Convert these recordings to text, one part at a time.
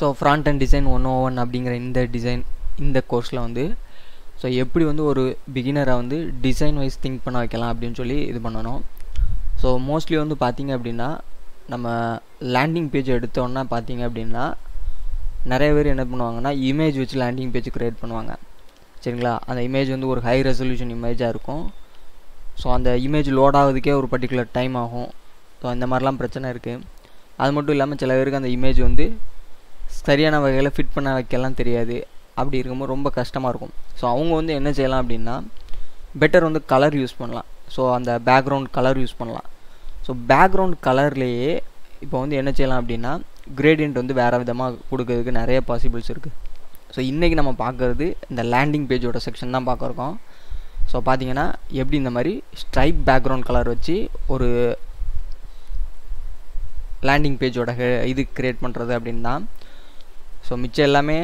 So front and design one o one அப்படிங்கிற இந்த design இந்த கோர்ஸில் வந்து ஸோ எப்படி வந்து ஒரு பிகினரை வந்து டிசைன் வைஸ் திங்க் பண்ண வைக்கலாம் அப்படின்னு சொல்லி இது பண்ணணும். ஸோ மோஸ்ட்லி வந்து பார்த்திங்க அப்படின்னா நம்ம லேண்டிங் பேஜ் எடுத்தோன்னா பார்த்தீங்க அப்படின்னா நிறைய பேர் என்ன பண்ணுவாங்கன்னா இமேஜ் வச்சு லேண்டிங் பேஜ் க்ரியேட் பண்ணுவாங்க. சரிங்களா? அந்த இமேஜ் வந்து ஒரு ஹை ரெசல்யூஷன் இமேஜாக இருக்கும். ஸோ அந்த இமேஜ் லோட் ஆகுதுக்கே ஒரு பர்டிகுலர் டைம் ஆகும். ஸோ இந்த மாதிரிலாம் பிரச்சனை இருக்குது அது மட்டும் இல்லாமல் சில பேருக்கு அந்த இமேஜ் வந்து சரியான வகையில் ஃபிட் பண்ண வைக்கலாம் தெரியாது. அப்படி இருக்கும்போது ரொம்ப கஷ்டமாக இருக்கும். ஸோ அவங்க வந்து என்ன செய்யலாம் அப்படின்னா பெட்டர் வந்து கலர் யூஸ் பண்ணலாம். ஸோ அந்த பேக்ரவுண்ட் கலர் யூஸ் பண்ணலாம். ஸோ பேக்ரவுண்ட் கலர்லேயே இப்போ வந்து என்ன செய்யலாம் அப்படின்னா கிரேடியன்ட் வந்து வேறு விதமாக கொடுக்கறதுக்கு நிறைய பாசிபிள்ஸ் இருக்குது ஸோ இன்றைக்கி நம்ம பார்க்குறது இந்த லேண்டிங் பேஜோட செக்ஷன் தான் பார்க்குறோம் ஸோ பார்த்தீங்கன்னா எப்படி இந்த மாதிரி ஸ்ட்ரைப் பேக்ரவுண்ட் கலர் வச்சு ஒரு லேண்டிங் பேஜோட இது க்ரியேட் பண்ணுறது அப்படின்னா ஸோ மிச்சம் எல்லாமே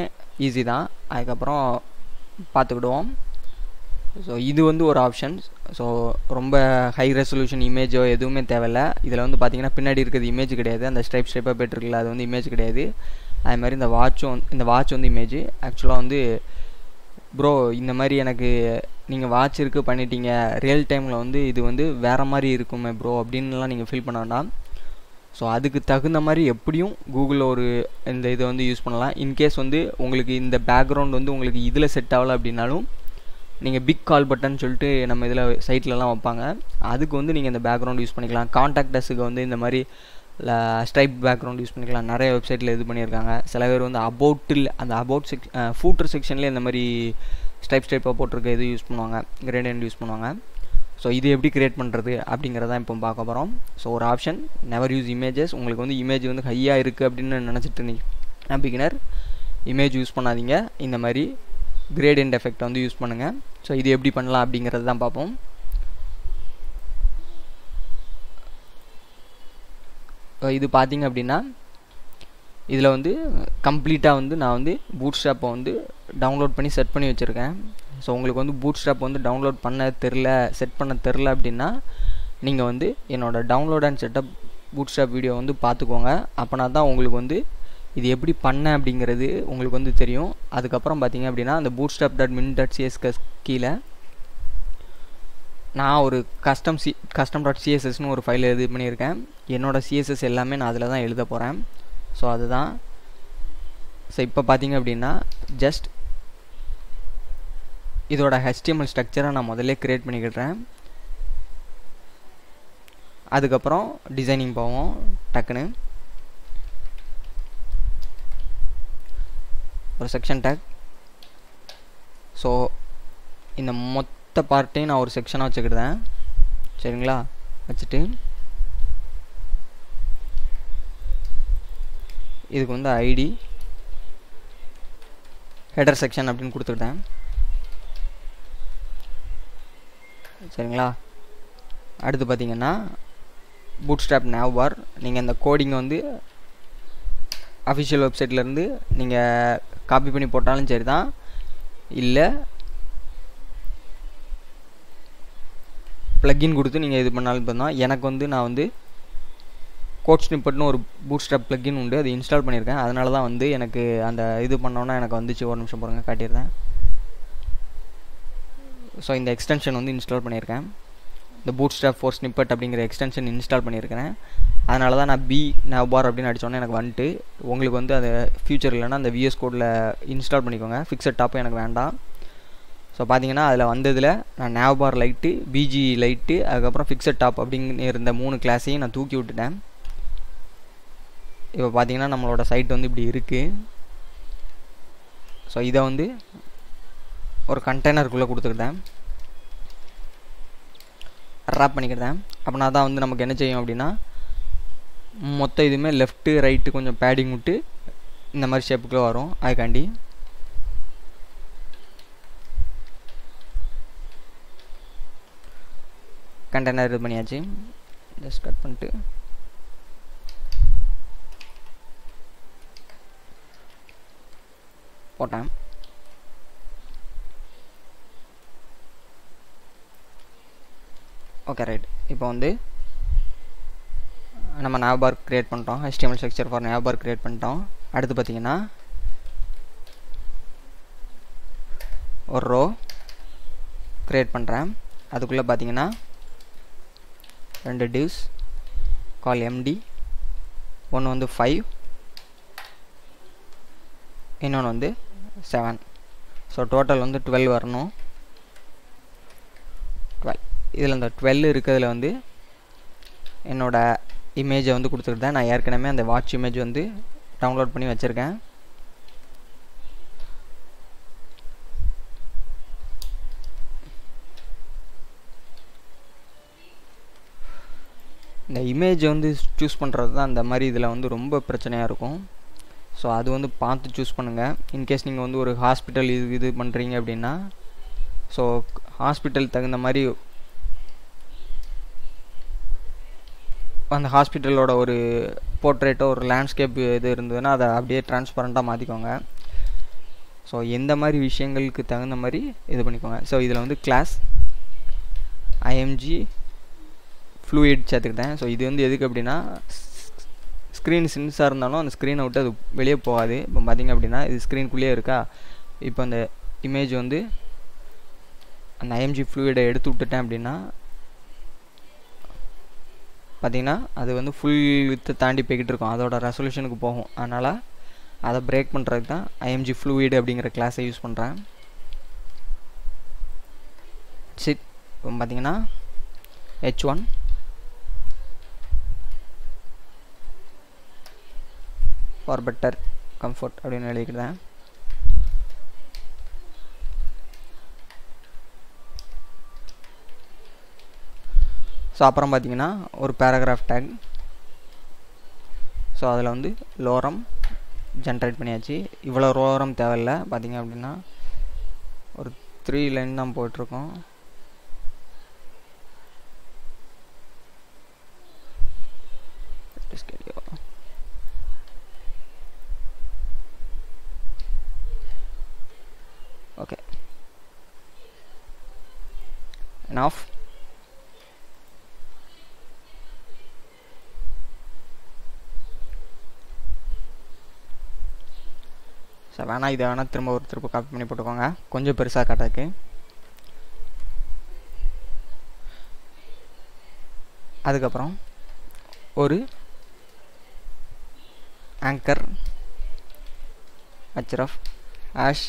ஈஸி தான். அதுக்கப்புறம் பார்த்துக்கிடுவோம். ஸோ இது வந்து ஒரு ஆப்ஷன் ஸோ ரொம்ப ஹை ரெசல்யூஷன் இமேஜோ எதுவுமே தேவையில்ல. இதில் வந்து பார்த்தீங்கன்னா பின்னாடி இருக்கிறது இமேஜ் கிடையாது. அந்த ஸ்ட்ரைப் ஸ்ட்ரைப்பாக போய்ட்டுருக்குல்ல அது வந்து இமேஜ் கிடையாது. அது மாதிரி இந்த வாட்சும் இந்த வாட்ச் வந்து இமேஜ் ஆக்சுவலாக வந்து ப்ரோ இந்த மாதிரி எனக்கு நீங்கள் வாட்ச் இருக்குது பண்ணிட்டீங்க. ரியல் டைமில் வந்து இது வந்து வேறு மாதிரி இருக்குமே ப்ரோ அப்படின்லாம் நீங்கள் ஃபீல் பண்ண வேண்டாம். ஸோ அதுக்கு தகுந்த மாதிரி எப்படியும் கூகுளில் ஒரு இந்த இதை வந்து யூஸ் பண்ணலாம். இன்கேஸ் வந்து உங்களுக்கு இந்த பேக்ரவுண்ட் வந்து உங்களுக்கு இதில் செட் ஆகலை அப்படின்னாலும் நீங்கள் பிக் கால் பட்டன் சொல்லிட்டு நம்ம இதில் சைட்லலாம் வைப்பாங்க. அதுக்கு வந்து நீங்கள் இந்த பேக்ரவுண்ட் யூஸ் பண்ணிக்கலாம். காண்டாக்டஸுக்கு வந்து இந்த மாதிரி ஸ்ட்ரைப் பேக்ரவுண்ட் யூஸ் பண்ணிக்கலாம். நிறைய வெப்சைட்டில் இது பண்ணியிருக்காங்க. சில பேர் வந்து அபவுட்டில் அந்த அபவுட் செக் ஃபூட்டர் செக்ஷன்லேயே இந்த மாதிரி ஸ்ட்ரைப் ஸ்ட்ரைப்பாக போட்டிருக்க இது யூஸ் பண்ணுவாங்க. கிரேடியன்ட் யூஸ் பண்ணுவாங்க. ஸோ இது எப்படி க்ரியேட் பண்ணுறது அப்படிங்கிறதான் இப்போ பார்க்க போகிறோம் ஸோ ஒரு ஆப்ஷன் நெவர் யூஸ் இமேஜஸ் உங்களுக்கு வந்து இமேஜ் வந்து ஹையாக இருக்குது அப்படின்னு நினச்சிட்டு இருந்தீங்க. பிகினர் இமேஜ் யூஸ் பண்ணாதீங்க. இந்த மாதிரி கிரேடியன்ட் எஃபெக்ட் வந்து யூஸ் பண்ணுங்கள் ஸோ இது எப்படி பண்ணலாம் அப்படிங்கிறது தான் பார்ப்போம். இது பார்த்தீங்க அப்படின்னா இதில் வந்து கம்ப்ளீட்டாக வந்து நான் வந்து பூட் ஸ்டாப்பை வந்து டவுன்லோட் பண்ணி செட் பண்ணி வச்சுருக்கேன். ஸோ உங்களுக்கு வந்து பூட் ஸ்டாப் வந்து டவுன்லோட் பண்ண தெரில செட் பண்ண தெரில அப்படின்னா நீங்கள் வந்து என்னோடய download and setup Bootstrap video வந்து பார்த்துக்கோங்க. அப்போனா தான் உங்களுக்கு வந்து இது எப்படி பண்ண அப்படிங்கிறது உங்களுக்கு வந்து தெரியும். அதுக்கப்புறம் பார்த்தீங்க அப்படின்னா அந்த boot stop dot min dot சிஎஸ்கஸ் கீழே நான் ஒரு கஸ்டம் சி கஸ்டம் டாட் சிஎஸ்எஸ்னு ஒரு ஃபைல் இது பண்ணியிருக்கேன். என்னோடய சிஎஸ்எஸ் எல்லாமே நான் அதில் தான் எழுத போகிறேன் ஸோ அதுதான். ஸோ இப்போ பார்த்தீங்க அப்படின்னா ஜஸ்ட் இதோட ஹெச்டிஎம்எல் ஸ்ட்ரக்சரை நான் முதல்ல க்ரியேட் பண்ணிக்கிடுறேன். அதுக்கப்புறம் டிசைனிங் போவோம் டக்குன்னு. ஒரு செக்ஷன் டேக் ஸோ இந்த மொத்த பார்ட்டையும் நான் ஒரு செக்ஷனாக வச்சுக்கிட்டேன் சரிங்களா? வச்சுட்டு இதுக்கு வந்து ஐடி ஹெடர் செக்ஷன் அப்படின்னு கொடுத்துக்கிட்டேன். சரிங்களா? அடுத்து பார்த்தீங்கன்னா பூட் ஸ்டாப் நேவ்பார் நீங்கள் இந்த கோடிங்கை வந்து அஃபிஷியல் வெப்சைட்லேருந்து நீங்கள் காப்பி பண்ணி போட்டாலும் சரி தான் இல்லை ப்ளக்கின் கொடுத்து நீங்கள் இது பண்ணாலும் தான் எனக்கு வந்து நான் வந்து கோட் ஸ்னிப்பட்னு ஒரு பூட் ஸ்டாப் ப்ளக்கின் உண்டு. அது இன்ஸ்டால் பண்ணியிருக்கேன். அதனால தான் வந்து எனக்கு அந்த இது பண்ணோன்னா எனக்கு வந்துச்சு. ஒரு நிமிஷம் பாருங்க காட்டியிருந்தேன் ஸோ இந்த எக்ஸ்டென்ஷன் வந்து இன்ஸ்டால் பண்ணியிருக்கேன். இந்த பூட் ஸ்டாப் ஃபோர் ஸ்னிப்பட் அப்படிங்கிற எக்ஸ்டென்ஷன் இன்ஸ்டால் பண்ணியிருக்கிறேன். அதனால தான் நான் பி நவ்பார் அப்படின்னு அடித்தோன்னே எனக்கு வந்துட்டு உங்களுக்கு வந்து அது ஃபியூச்சர் இல்லைன்னா அந்த விஎஸ் கோடில் இன்ஸ்டால் பண்ணிக்கோங்க. ஃபிக்ஸட் டாப்பும் எனக்கு வேண்டாம். ஸோ பார்த்தீங்கன்னா அதில் வந்ததில் நான் நேவ்பார் லைட்டு பிஜி லைட்டு அதுக்கப்புறம் ஃபிக்ஸட் டாப் அப்படின்னு இருந்த மூணு கிளாஸையும் நான் தூக்கி விட்டுட்டேன். இப்போ பார்த்தீங்கன்னா நம்மளோட சைட் வந்து இப்படி இருக்குது ஸோ இதை வந்து ஒரு கண்டெய்னருக்குள்ளே கொடுத்துக்கிட்டேன். ரேப் பண்ணிக்கிட்டேன். அப்படின்னா தான் வந்து நமக்கு என்ன செய்யும் அப்படின்னா மொத்த இதுவுமே லெஃப்ட்டு ரைட்டு கொஞ்சம் பேடிங் விட்டு இந்த மாதிரி ஷேப்புக்குள்ளே வரும். அதுக்காண்டி கண்டெய்னர் இது பண்ணியாச்சு. ஜஸ்ட் கட் பண்ணிட்டு. போட்டேன். ஓகே ரைட் இப்போ வந்து நம்ம நேவ்பார் க்ரியேட் பண்ணிட்டோம். HTML structure for navbar create பண்ணிட்டோம். அடுத்து பார்த்தீங்கன்னா ஒரு ரோ க்ரியேட் பண்ணுறேன் அதுக்குள்ளே பார்த்தீங்கன்னா ரெண்டு டிவ்ஸ் கால் எம்டி ஒன்று வந்து ஃபைவ் இன்னொன்று வந்து செவன் ஸோ டோட்டல் வந்து டுவெல் வரணும். டுவெல் இதில் இந்த டுவெல் இருக்கிறதுல வந்து என்னோடய இமேஜை வந்து கொடுத்துருந்தேன் நான் ஏற்கனவே அந்த வாட்ச் இமேஜ் வந்து டவுன்லோட் பண்ணி வச்சுருக்கேன். இந்த இமேஜை வந்து சூஸ் பண்ணுறது தான் அந்த மாதிரி இதில் வந்து ரொம்ப பிரச்சனையாக இருக்கும். ஸோ அது வந்து பார்த்து சூஸ் பண்ணுங்கள் இன்கேஸ் நீங்கள் வந்து ஒரு ஹாஸ்பிட்டல் இது இது பண்ணுறீங்க அப்படின்னா ஸோ ஹாஸ்பிட்டல் தகுந்த மாதிரி அந்த ஹாஸ்பிட்டலோட ஒரு போர்ட்ரேட்டோ ஒரு லேண்ட்ஸ்கேப் இது இருந்ததுன்னா அதை அப்படியே டிரான்ஸ்பரண்ட்டாக மாற்றிக்கோங்க ஸோ எந்த மாதிரி விஷயங்களுக்கு தகுந்த மாதிரி இது பண்ணிக்கோங்க. ஸோ இதில் வந்து கிளாஸ் ஐஎம்ஜி ஃப்ளூயிட் சேர்த்துக்கிட்டேன். ஸோ இது வந்து எதுக்கு அப்படின்னா ஸ்க்ரீன் சின்ஸாக இருந்தாலும் அந்த ஸ்க்ரீனை விட்டு அது வெளியே போகாது. இப்போ பார்த்திங்க அப்படின்னா இது ஸ்க்ரீனுக்குள்ளேயே இருக்கா? இப்போ அந்த இமேஜ் வந்து அந்த ஐஎம்ஜி ஃப்ளூயிடை எடுத்து விட்டுட்டேன் அப்படின்னா பார்த்திங்கன்னா அது வந்து ஃபுல் வித்தை தாண்டி போய்கிட்டு இருக்கும். அதோட ரெசல்யூஷனுக்கு போகும். அதனால் அதை பிரேக் பண்ணுறதுக்கு தான் ஐஎம்ஜி ஃப்ளூயிடு அப்படிங்கிற கிளாஸை யூஸ் பண்ணுறேன் சிட் இப்போ பார்த்தீங்கன்னா H one for better comfort அப்படின்னு எழுதிக்கிட்டேன். ஸோ அப்புறம் பார்த்தீங்கன்னா ஒரு பேராகிராஃப் டேக் ஸோ அதில் வந்து லோரம் ஜென்ரேட் பண்ணியாச்சு. இவ்வளோ ரோரம் தேவையில்ல. பார்த்தீங்க அப்படின்னா ஒரு த்ரீ லைன் தான் போயிட்டுருக்கோம். ஓகே ஆஃப் ஆனால் வேணால் இதை வேணால் திரும்ப ஒரு திரும்ப காப்பி பண்ணி போட்டுக்கோங்க. கொஞ்சம் பெருசாக காட்டாக்கு. அதுக்கப்புறம் ஒரு ஆங்கர் அச்ரஃப் ஆஷ்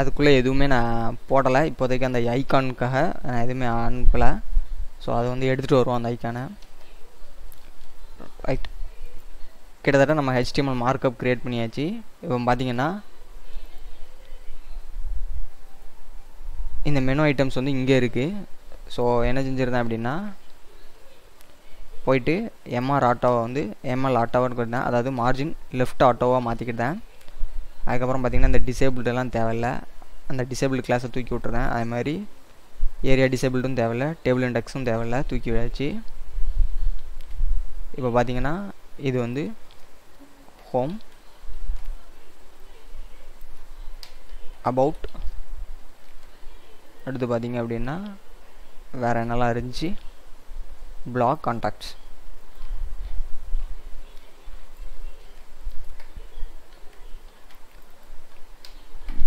அதுக்குள்ளே எதுவுமே நான் போடலை. இப்போதைக்கு அந்த ஐக்கானுக்காக நான் எதுவுமே அனுப்பலை ஸோ அதை வந்து எடுத்துகிட்டு வருவோம் அந்த ஐக்கானை ரைட் கிட்டத்தட்ட நம்ம ஹெச்டிஎம்எல் மார்க்கப் க்ரியேட் பண்ணியாச்சு. இப்போ பார்த்தீங்கன்னா இந்த மெனு ஐட்டம்ஸ் வந்து இங்கே இருக்குது ஸோ என்ன செஞ்சுருந்தேன் அப்படின்னா போயிட்டு எம்ஆர் ஆட்டோவை வந்து எம்எல் ஆட்டோவான்னு கொடுத்தேன். அதாவது மார்ஜின் லெஃப்ட் ஆட்டோவாக மாற்றிக்கிட்டேன் அதுக்கப்புறம் பார்த்திங்கன்னா இந்த டிசேபிள்டெல்லாம் தேவையில்ல. அந்த டிசேபிள் கிளாஸை தூக்கி விட்டுறேன் அதே மாதிரி ஏரியா டிசேபிள்டும் தேவையில்ல. டேபிள் இண்டெக்ஸும் தேவையில்ல. தூக்கி விடாச்சு இப்போ பார்த்தீங்கன்னா இது வந்து ஹோம் அபவுட் அடுத்து பார்த்தீங்க அப்படின்னா வேறு என்னெல்லாம் இருந்துச்சு? Block contacts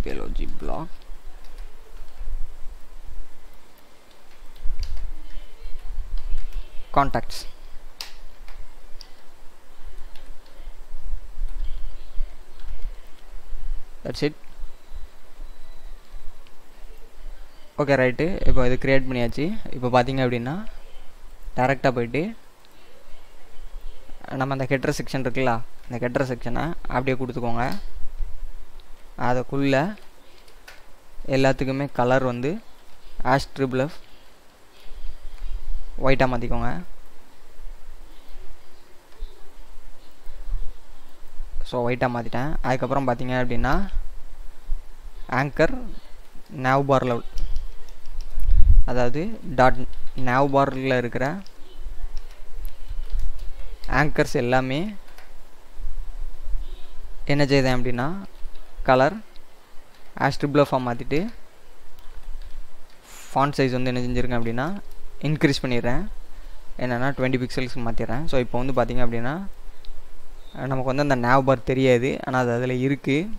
biology block. contacts. That's it okay right இப்போ இது க்ரியேட் பண்ணியாச்சு. இப்போ பார்த்தீங்க அப்படின்னா டேரெக்டாக போயிட்டு நம்ம அந்த கெட்டுற செக்ஷன் இருக்குல்ல அந்த கெட்டுற செக்ஷனை அப்படியே கொடுத்துக்கோங்க. அதுக்குள்ளே எல்லாத்துக்குமே கலர் வந்து ஆஷ் ஒயிட்டாக மாற்றிக்கோங்க ஸோ ஒயிட்டாக மாற்றிட்டேன் அதுக்கப்புறம் பார்த்தீங்க அப்படின்னா ஆங்கர் நேவ் பாரில் அதாவது டாட் நேவ் பாரில் இருக்கிற ஆங்கர்ஸ் எல்லாமே என்ன செய்தேன் அப்படின்னா கலர் ஆஸ்ட்ரிப்ளோஃபார்ம் மாற்றிட்டு ஃபாண்ட் சைஸ் வந்து என்ன செஞ்சுருக்கேன் அப்படின்னா இன்க்ரீஸ் பண்ணிடுறேன். என்னென்னா டுவெண்ட்டி பிக்சல்ஸ்க்கு மாற்றிடுறேன் ஸோ இப்போ வந்து பார்த்திங்க அப்படின்னா நமக்கு வந்து அந்த nav பார் தெரியாது ஆனால் அது அதில் இருக்குது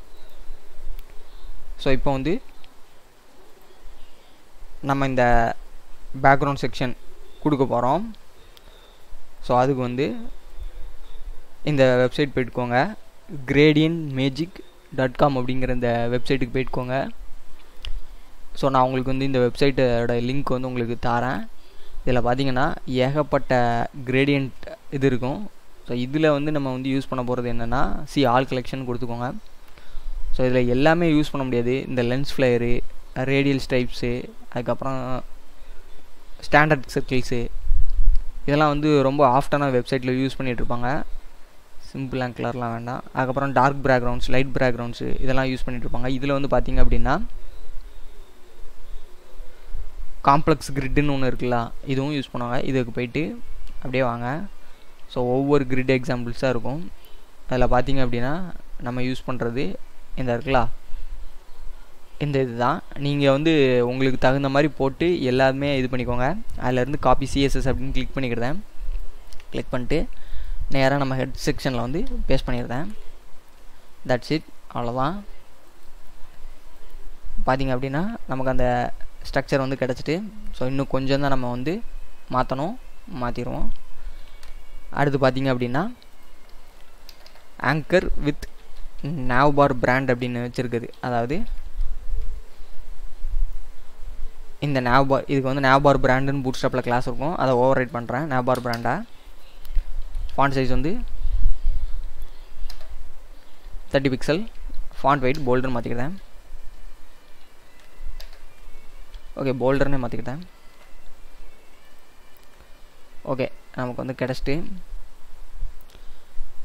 ஸோ இப்போ வந்து நம்ம இந்த பேக்ரவுண்ட் செக்ஷன் கொடுக்க போகிறோம் ஸோ அதுக்கு வந்து இந்த வெப்சைட் போயிட்டுக்கோங்க. கிரேடியன் மேஜிக் டாட் காம் அப்படிங்கிற இந்த வெப்சைட்டுக்கு போயிட்டுக்கோங்க. ஸோ நான் உங்களுக்கு வந்து இந்த வெப்சைட்டோட லிங்க் வந்து உங்களுக்கு தரேன் இதில் பார்த்தீங்கன்னா ஏகப்பட்ட கிரேடியன்ட் இது இருக்கும். ஸோ இதில் வந்து நம்ம வந்து யூஸ் பண்ண போகிறது என்னென்னா சி ஆல் கலெக்ஷன் கொடுத்துக்கோங்க. ஸோ இதில் எல்லாமே யூஸ் பண்ண முடியாது. இந்த லென்ஸ் ஃப்ளையரு ரேடியல் ஸ்டைப்ஸு அதுக்கப்புறம் ஸ்டாண்டர்ட் சர்க்கிள்ஸு இதெல்லாம் வந்து ரொம்ப ஆஃப்டான வெப்சைட்டில் யூஸ் பண்ணிகிட்ருப்பாங்க சிம்பிள் அண்ட் கலர்லாம் வேண்டாம். அதுக்கப்புறம் டார்க் பேக்ரவுண்ட்ஸ் லைட் பேக்ரவுண்ட்ஸு இதெல்லாம் யூஸ் பண்ணிகிட்ருப்பாங்க இதில் வந்து பார்த்திங்க அப்படின்னா காம்ப்ளெக்ஸ் கிரிட்டுன்னு ஒன்று இருக்குல்ல இதுவும் யூஸ் பண்ணுவாங்க. இதுக்கு போயிட்டு அப்படியே வாங்க. ஸோ ஒவ்வொரு கிரிட் எக்ஸாம்பிள்ஸாக இருக்கும். அதில் பார்த்தீங்க அப்படின்னா நம்ம யூஸ் பண்ணுறது இந்த இருக்குல்ல? இந்த இது தான் நீங்கள் வந்து உங்களுக்கு தகுந்த மாதிரி போட்டு எல்லாமே இது பண்ணிக்கோங்க. அதிலேருந்து காப்பி சிஎஸ்எஸ் அப்படின்னு கிளிக் பண்ணிக்கிறேன். கிளிக் பண்ணிட்டு நேராக நம்ம ஹெட் செக்ஷனில் வந்து பேஸ்ட் பண்ணிடுறேன். தட்ஸ் இட் அவ்வளோதான் பார்த்தீங்க அப்படின்னா நமக்கு அந்த ஸ்ட்ரக்சர் வந்து கிடச்சிட்டு ஸோ இன்னும் கொஞ்சம் தான் நம்ம வந்து மாற்றணும் மாற்றிடுவோம் அடுத்து பார்த்தீங்க அப்படின்னா ஆங்கர் வித் நாவ்பார் பிராண்ட் அப்படின்னு வச்சுருக்குது. அதாவது இந்த நாவ்பார் இதுக்கு வந்து நாவ்பார் பிராண்டுன்னு பூட் ஸ்டாப்பில் கிளாஸ் இருக்கும். அதை ஓவர் ரைட் பண்ணுறேன் நாவ்பார் பிராண்டாக ஃபாண்ட் சைஸ் வந்து thirty pixel font weight bolder மாற்றிக்கிறேன் ஓகே போல்டர்னே மாற்றிக்கிட்டேன் ஓகே நமக்கு வந்து கிடச்சிட்டு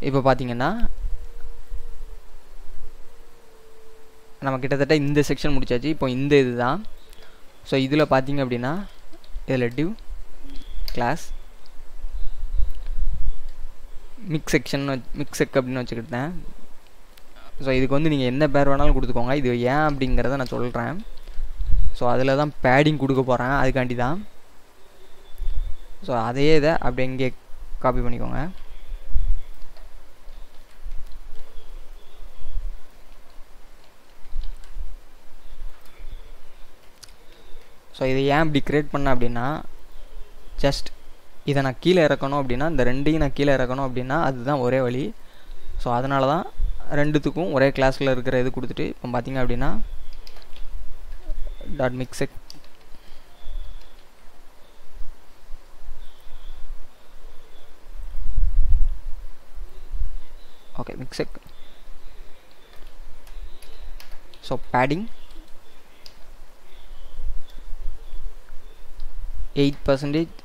இப்போ பார்த்தீங்கன்னா நம்ம கிட்டத்தட்ட இந்த செக்ஷன் முடிச்சாச்சு. இப்போ இந்த இது தான் ஸோ இதில் பார்த்தீங்க அப்படின்னா இதில் div class mix section mix sec அப்படின்னு வச்சுக்கிட்டேன். ஸோ இதுக்கு வந்து நீங்கள் என்ன பேர் வேணாலும் கொடுத்துக்கோங்க. இது ஏன் அப்படிங்கிறத நான் சொல்கிறேன் ஸோ அதில் தான் பேடிங் கொடுக்க போகிறேன் அதுக்காண்டி தான் ஸோ அதே இதை அப்படி இங்கே காப்பி பண்ணிக்கோங்க. ஸோ இதை ஏன் இப்படி க்ரியேட் பண்ண அப்படின்னா ஜஸ்ட் இதை நான் கீழே இறக்கணும் அப்படின்னா இந்த ரெண்டையும் நான் கீழே இறக்கணும் அப்படின்னா அதுதான் ஒரே வழி. ஸோ அதனால தான் ரெண்டுத்துக்கும் ஒரே கிளாஸில் இருக்கிற இது கொடுத்துட்டு இப்போ பார்த்தீங்க அப்படின்னா dot mixsec okay mixec so padding. 8 percentage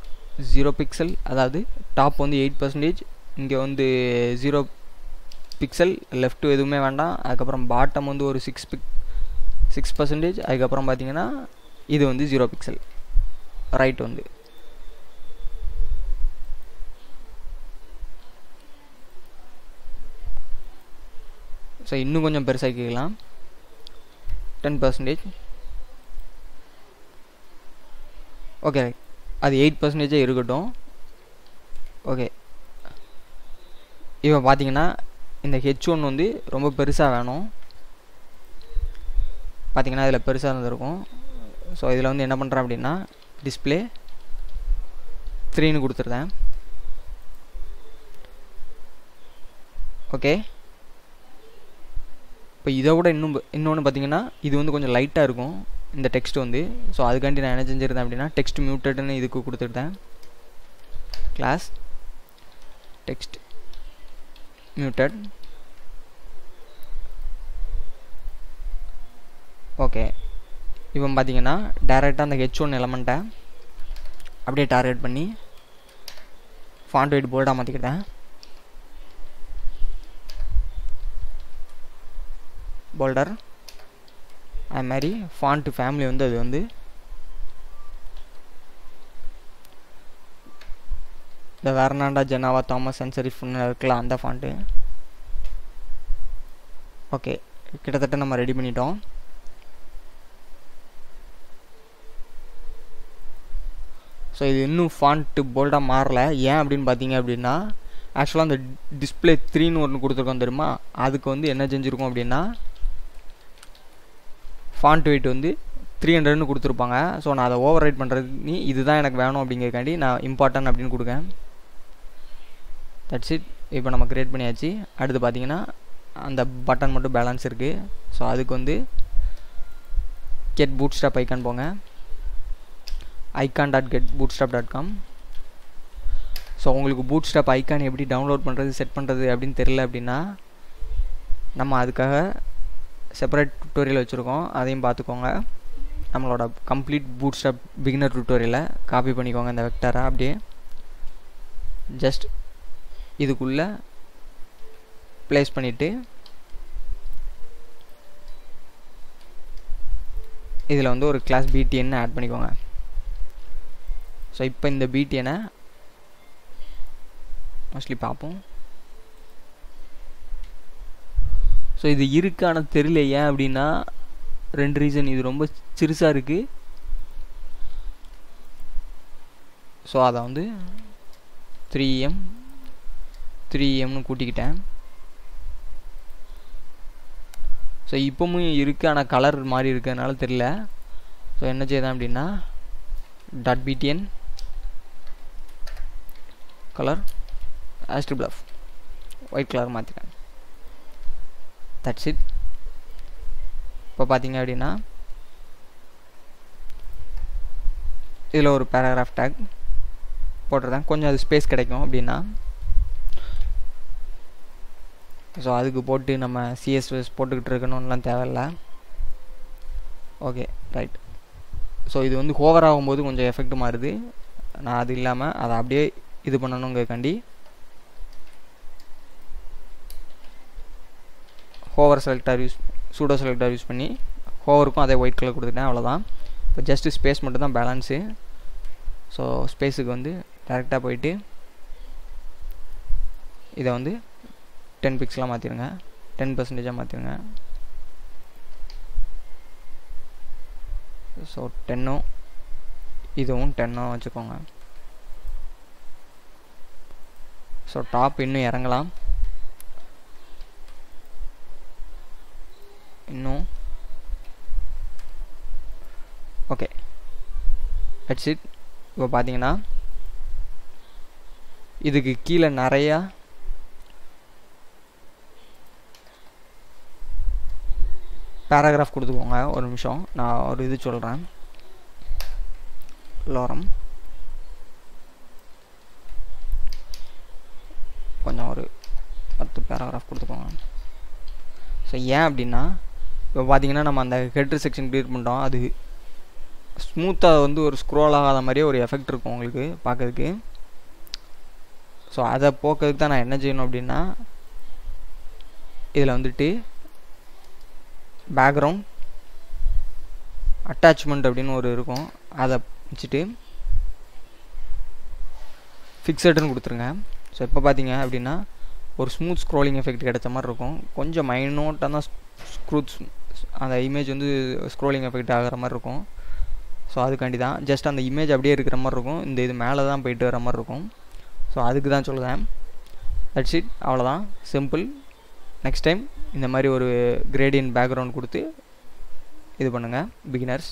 zero pixel அதாவது டாப் வந்து எயிட் பர்சன்டேஜ் இங்கே வந்து ஜீரோ பிக்சல் லெஃப்ட்டு எதுவுமே வேண்டாம். அதுக்கப்புறம் பாட்டம் வந்து ஒரு சிக்ஸ் பிக் சிக்ஸ் பர்சன்டேஜ் அதுக்கப்புறம் பார்த்தீங்கன்னா இது வந்து ஜீரோ பிக்சல் ரைட் வந்து. ஸோ இன்னும் கொஞ்சம் பெருசாக்கிக்கலாம். டென் பர்சன்டேஜ் ஓகே அது எயிட் பர்சன்டேஜே இருக்கட்டும். ஓகே இப்போ பார்த்தீங்கன்னா இந்த ஹெச் ஒன் வந்து ரொம்ப பெருசாக வேணும். பார்த்தீங்கன்னா இதில் பெருசாக இருந்திருக்கும். ஸோ இதில் வந்து என்ன பண்ணுறேன் அப்படின்னா டிஸ்பிளே த்ரீன்னு கொடுத்துருந்தேன். ஓகே இப்போ இதை விட இன்னும் இன்னொன்று பார்த்தீங்கன்னா இது வந்து கொஞ்சம் லைட்டாக இருக்கும் இந்த டெக்ஸ்ட் வந்து. ஸோ அதுக்காண்டி நான் என்ன செஞ்சுருந்தேன் அப்படின்னா டெக்ஸ்ட் மியூட்டட்னு இதுக்கு கொடுத்துருந்தேன் கிளாஸ் டெக்ஸ்ட் மியூட்டட் ஓகே இப்போ பார்த்தீங்கன்னா டேரெக்டாக அந்த ஹெச் ஒன் எலமெண்ட்டை அப்படியே டார்கெட் பண்ணி ஃபாண்ட் வெயிட் போல்டாக மாற்றிக்கிட்டேன் போல்டர் அது மாதிரி ஃபாண்ட் ஃபேமிலி வந்து அது வந்து. இந்த வெர்னாண்டா ஜெனாவா தாமஸ் அண்ட் செரிஃப்னு இருக்கலாம் அந்த ஃபாண்ட்டு ஓகே கிட்டத்தட்ட நம்ம ரெடி பண்ணிட்டோம். ஸோ இது இன்னும் ஃபாண்ட்டு போல்டாக மாறல. ஏன் அப்படின்னு பார்த்தீங்க அப்படின்னா ஆக்சுவலாக அந்த டிஸ்பிளே த்ரீன்னு ஒன்று கொடுத்துருக்கோம் தெரியுமா? அதுக்கு வந்து என்ன செஞ்சுருக்கோம் அப்படின்னா ஃபாண்ட் வெயிட் வந்து த்ரீ ஹண்ட்ரட்னு கொடுத்துருப்பாங்க. ஸோ நான் அதை ஓவர் ரைட் பண்ணுறது நீ இதுதான் எனக்கு வேணும் அப்படிங்கிறக்காண்டி நான் இம்பார்ட்டன்ட் அப்படின்னு கொடுக்கேன் தட்ஸ் இட் இப்போ நம்ம க்ரியேட் பண்ணியாச்சு. அடுத்து பார்த்தீங்கன்னா அந்த பட்டன் மட்டும் பேலன்ஸ் இருக்குது ஸோ அதுக்கு வந்து கெட் பூட் ஸ்டாப் ஐக்கான் போங்க. Icon dot get Bootstrap dot com so உங்களுக்கு பூட் ஸ்டாப் ஐக்கான் எப்படி டவுன்லோட் பண்ணுறது செட் பண்ணுறது அப்படின்னு தெரில அப்படின்னா நம்ம அதுக்காக செப்பரேட் டுட்டோரியல் வச்சுருக்கோம். அதையும் பார்த்துக்கோங்க. நம்மளோட கம்ப்ளீட் பூட் ஸ்டாப் பிகினர் டுட்டோரியலை காப்பி பண்ணிக்கோங்க இந்த வெக்டரை அப்படியே ஜஸ்ட் இதுக்குள்ளே ப்ளேஸ் பண்ணிவிட்டு இதில் வந்து ஒரு கிளாஸ் பிடிஎன்னு ஆட் பண்ணிக்கோங்க. ஸோ இப்போ இந்த பிடிஎனை மோஸ்ட்லி பார்ப்போம். ஸோ இது இருக்கான தெரியல ஏன் அப்படின்னா ரெண்டு ரீசன் இது ரொம்ப சிறுசாக இருக்குது ஸோ அதை வந்து த்ரீ எம் த்ரீ எம்னு கூட்டிக்கிட்டேன். ஸோ இப்போவும் இருக்குது ஆனால் கலர் மாதிரி இருக்கிறதுனால தெரியல. ஸோ என்ன செய்தேன் அப்படின்னா டாட் பிடிஎன் கலர் ஆஸ்ட்ரி பிளஃப் ஒயிட் கலர் மாற்றிட்டேன் தட்ஸ் இட் இப்போ பார்த்தீங்க அப்படின்னா இதில் ஒரு பேராகிராஃப் டேக் போட்டிருந்தேன். கொஞ்சம் அது ஸ்பேஸ் கிடைக்கும் அப்படின்னா. ஸோ அதுக்கு போட்டு நம்ம சிஎஸ்எஸ் போட்டுக்கிட்டு இருக்கணும்லாம் தேவையில்ல. ஓகே ரைட் ஸோ இது வந்து ஹோவர் ஆகும்போது கொஞ்சம் எஃபெக்ட் மாறுது. நான் அது இல்லாமல் அதை அப்படியே இது பண்ணணுங்கிறக்காண்டி hover selector use pseudo selector use பண்ணி ஹோவருக்கும் அதே ஒயிட் கலர் கொடுத்துட்டேன் அவ்வளோதான் இப்போ ஜஸ்ட்டு ஸ்பேஸ் மட்டும் தான் பேலன்ஸு ஸோ ஸ்பேஸுக்கு வந்து டேரெக்டாக போயிட்டு இதை வந்து டென் பிக்ஸ்லாம் மாற்றிடுங்க டென் பர்சன்டேஜாக மாற்றிடுங்க ஸோ டென்னும் இதுவும் டென்னும் வச்சுக்கோங்க. ஸோ டாப் இன்னும் இறங்கலாம். இன்னும் ஓகே ஹெட்ஸ் இட் இப்போ பார்த்தீங்கன்னா இதுக்கு கீழே நிறையா பேராகிராஃப் கொடுத்துக்கோங்க. ஒரு நிமிஷம். நான் ஒரு இது சொல்கிறேன் லோரம் கொஞ்சம் ஒரு பத்து பேராகிராஃப் கொடுத்துக்கோங்க. ஸோ ஏன் அப்படின்னா இப்போ பார்த்தீங்கன்னா நம்ம அந்த ஹெட்ரு செக்ஷன் க்ரியேட் பண்ணுறோம் அது ஸ்மூத்தாக வந்து ஒரு ஸ்க்ரோல் ஆகாத மாதிரியே ஒரு எஃபெக்ட் இருக்கும் உங்களுக்கு பார்க்கறதுக்கு ஸோ அதை போக்கிறதுக்கு தான் நான் என்ன செய்யணும் அப்படின்னா இதில் வந்துட்டு பேக்ரவுண்ட் அட்டாச்மெண்ட் அப்படின்னு ஒரு இருக்கும். அதை வச்சுட்டு ஃபிக்ஸடுன்னு கொடுத்துருங்க. ஸோ இப்போ பார்த்தீங்க அப்படின்னா ஒரு ஸ்மூத் ஸ்க்ரோலிங் எஃபெக்ட் கிடைச்ச மாதிரி இருக்கும். கொஞ்சம் மைனோட்டாக தான் ஸ்க்ரூத் அந்த இமேஜ் வந்து ஸ்க்ரோலிங் எஃபெக்ட் ஆகிற மாதிரி இருக்கும். ஸோ அதுக்காண்டி தான். ஜஸ்ட் அந்த இமேஜ் அப்படியே இருக்கிற மாதிரி இருக்கும். இந்த இது மேலே தான் போயிட்டு வர மாதிரி இருக்கும். ஸோ அதுக்கு தான் சொல்லுவேன் தட்ஸ் இட் அவ்வளோதான். சிம்பிள் நெக்ஸ்ட் டைம் இந்த மாதிரி ஒரு கிரேடியன் பேக்ரவுண்ட் கொடுத்து இது பண்ணுங்கள் பிகினர்ஸ்